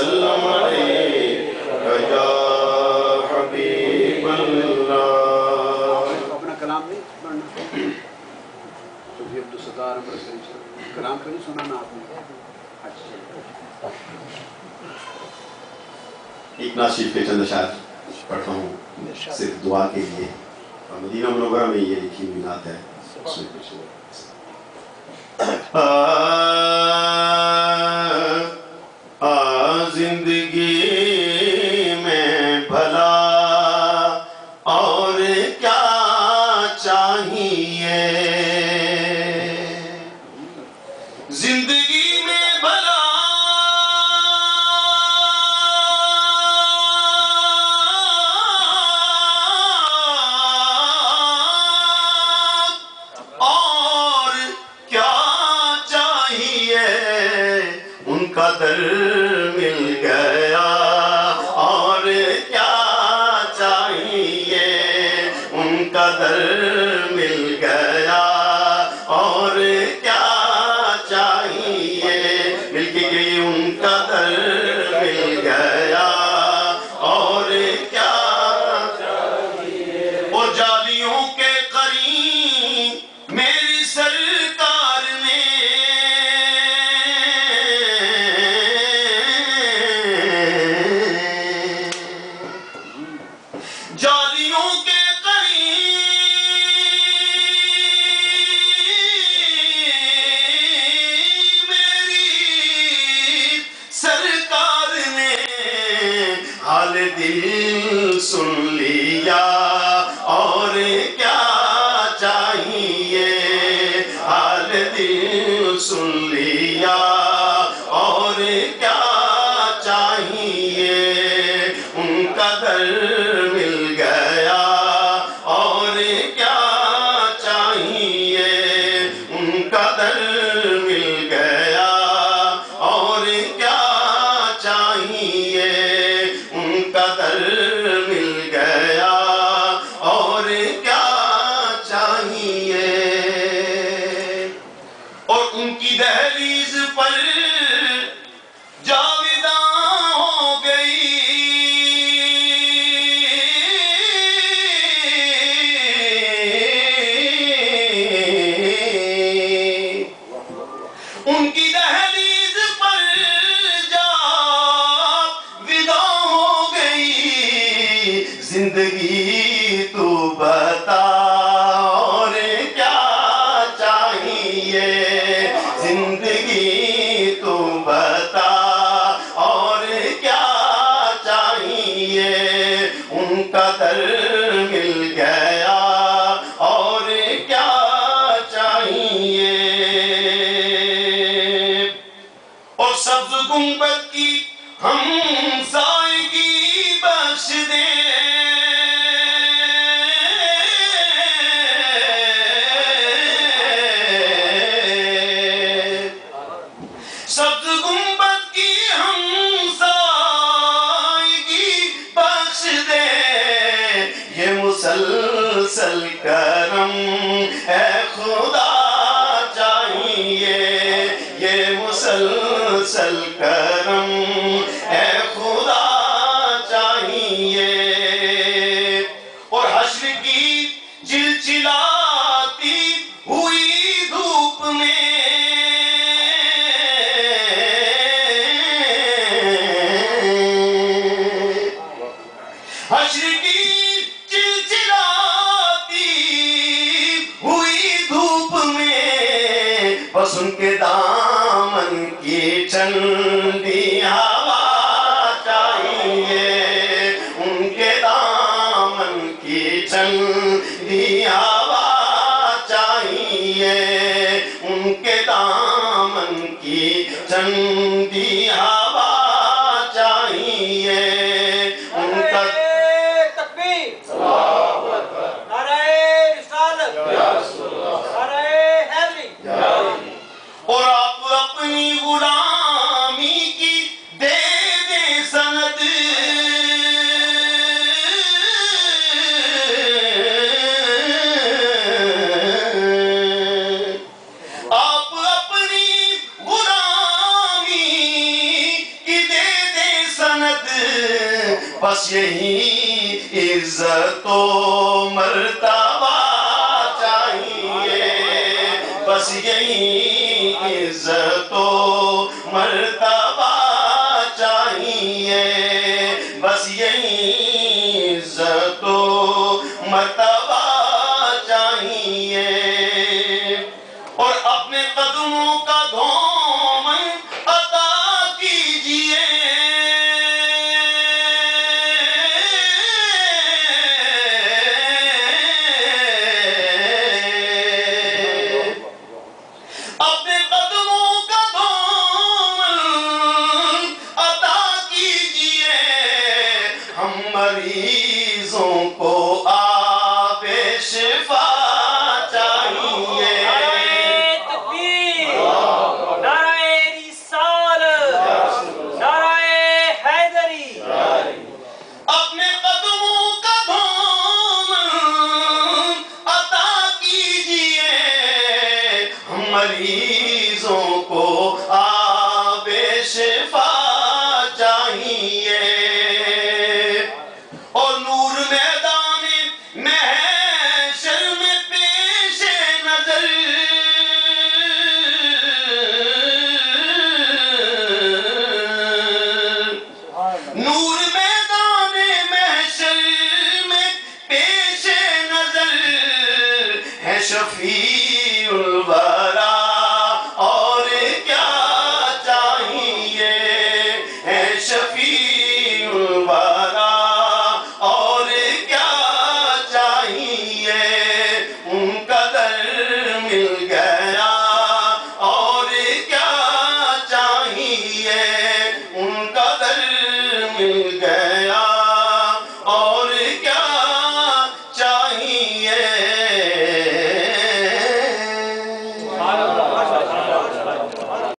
वसल्लम या एक नाशिफ के चंद शायर पढ़ता हूँ। सिर्फ़ दुआ के लिए। और मदीना मनोवरा में ये लिखी हुई नात है। उसमें कुछ ज़िंदगी में भला। और क्या चाहिए? उनका दर ज़िंदगी तू बता, और क्या चाहिए? ज़िंदगी तू बता, और क्या चाहिए? उनका दर मिल गया, और क्या चाहिए? और सब्ज गुंबद की हम मुसलसल करम है खुदा चाहिए। ये मुसलसल करम है खुदा में के दामन की चंदी हवा चाहिए। उनके दामन की चंदी हवा चाहिए। उनके दामन की चंदी हवा पास यही इज़्ज़त मरतबा चाहिए। बस यही इज़्ज़त मरतबा preciso um pouco. नूर मैदान महशर में पेशे नज़र है शफी।